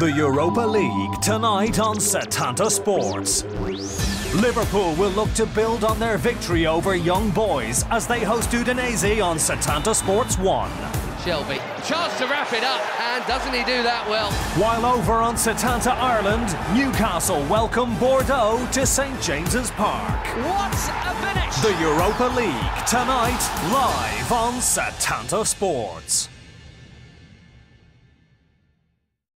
The Europa League tonight on Setanta Sports. Liverpool will look to build on their victory over Young Boys as they host Udinese on Setanta Sports 1. Shelvey, chance to wrap it up, and doesn't he do that well? While over on Setanta Ireland, Newcastle welcome Bordeaux to St James's Park. What a finish! The Europa League tonight live on Setanta Sports.